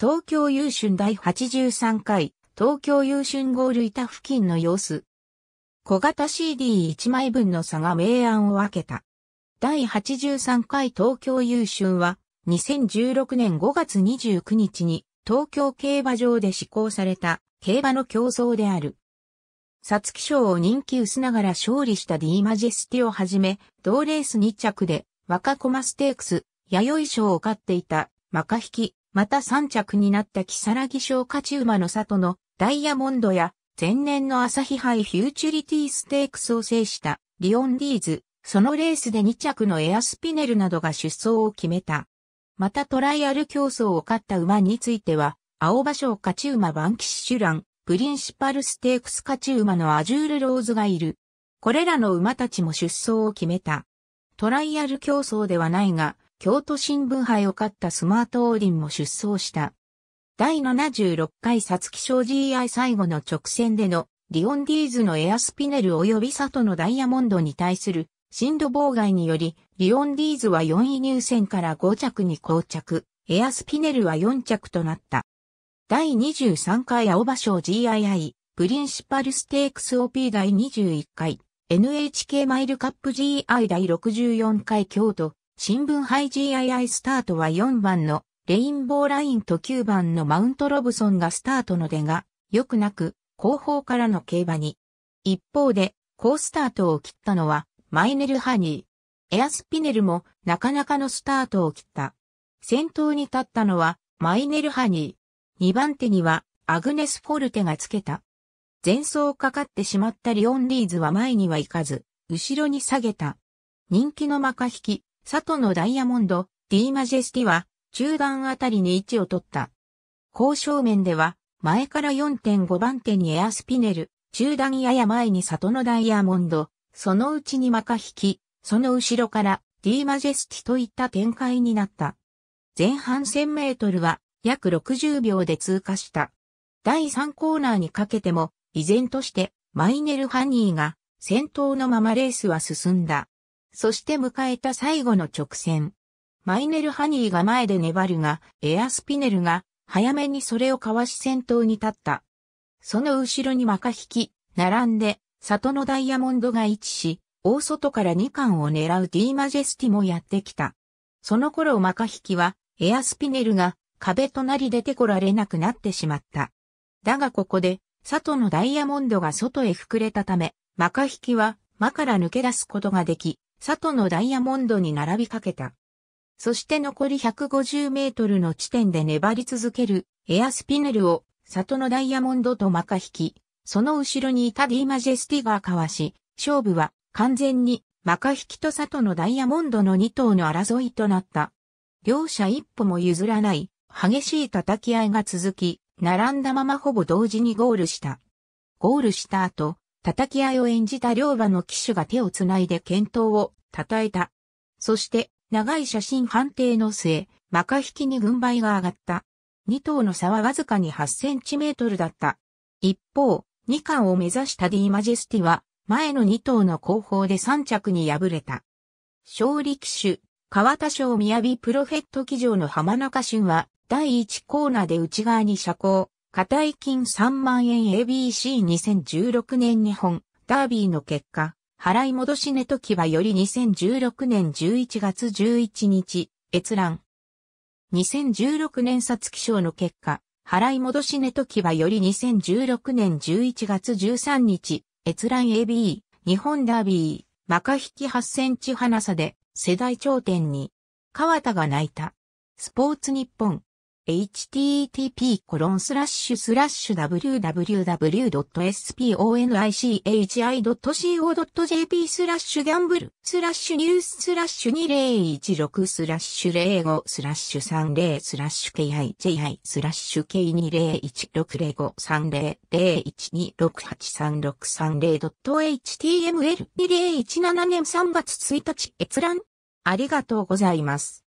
東京優春第83回、東京優春ゴール板付近の様子。小型 CD1 枚分の差が明暗を分けた。第83回東京優春は、2016年5月29日に東京競馬場で施行された競馬の競争である。皐月賞を人気薄ながら勝利した D マジェスティをはじめ、同レース2着で若駒ステークス、弥生賞を勝っていたマカヒキ、また3着になったきさらぎ賞勝ち馬のサトノダイヤモンドや前年の朝日杯フューチュリティステークスを制したリオンディーズ、そのレースで2着のエアスピネルなどが出走を決めた。またトライアル競走を勝った馬については、青葉賞勝ち馬ヴァンキッシュラン、プリンシパルステークス勝ち馬のアジュールローズがいる。これらの馬たちも出走を決めた。トライアル競争ではないが、京都新聞杯を勝ったスマートオーディンも出走した。第76回皐月賞 GI 最後の直線でのリオンディーズのエアスピネル及びサトのダイヤモンドに対する進路妨害により、リオンディーズは4位入線から5着に膠着、エアスピネルは4着となった。第23回青葉賞 GII、プリンシパルステークス OP 第21回、NHK マイルカップ GI 第64回京都、新聞杯 GII スタートは4番のレインボーラインと9番のマウントロブソンがスタートの出が良くなく後方からの競馬に。一方で、好スタートを切ったのはマイネルハニー。エアスピネルもなかなかのスタートを切った。先頭に立ったのはマイネルハニー。2番手にはアグネス・フォルテがつけた。前走かかってしまったリオンリーズは前には行かず、後ろに下げた。人気のマカ引き、佐藤のダイヤモンド、ディーマジェスティは、中段あたりに位置を取った。交渉面では、前から4.5番手にエアスピネル、中段やや前に里のダイヤモンド、そのうちにマカ引き、その後ろからディーマジェスティといった展開になった。前半1000メートルは約60秒で通過した。第3コーナーにかけても、依然としてマイネル・ハニーが先頭のままレースは進んだ。そして迎えた最後の直線。マイネルハニーが前で粘るが、エアスピネルが早めにそれをかわし先頭に立った。その後ろにマカ引き、並んで、里のダイヤモンドが位置し、大外から2冠を狙うディーマジェスティもやってきた。その頃マカ引きは、エアスピネルが壁となり出てこられなくなってしまった。だがここで、里のダイヤモンドが外へ膨れたため、マカ引きは間から抜け出すことができ、佐渡のダイヤモンドに並びかけた。そして残り150メートルの地点で粘り続けるエアスピネルを佐渡のダイヤモンドとマカ引き、その後ろにいたディーマジェスティがかわし、勝負は完全にマカ引きと佐渡のダイヤモンドの2頭の争いとなった。両者一歩も譲らない激しい叩き合いが続き、並んだままほぼ同時にゴールした。ゴールした後、叩き合いを演じた両馬の騎手が手をつないで健闘を称えた。そして、長い写真判定の末、マカ引きに軍配が上がった。2頭の差はわずかに8センチメートルだった。一方、2冠を目指したディーマジェスティは、前の2頭の後方で3着に敗れた。勝利騎手、川田賞雅プロフェット騎乗の浜中俊は、第1コーナーで内側に車高、硬い金3万円 ABC2016 年日本ダービーの結果、払い戻し値時はより2016年11月11日、閲覧。2016年皐月賞の結果、払い戻し値時はより2016年11月13日、閲覧 AB、日本ダービー、マカ引き8センチ花差で世代頂点に、川田が泣いた。スポーツ日本。Http コロンスラッシュスラッシュ www.sponichi.co.jp スラッシュギャンブルスラッシュニューススラッシュ2016スラッシュ05スラッシュ30スラッシュ KIJI スラッシュ K2016053001268363.html2017 年3月1日閲覧ありがとうございます。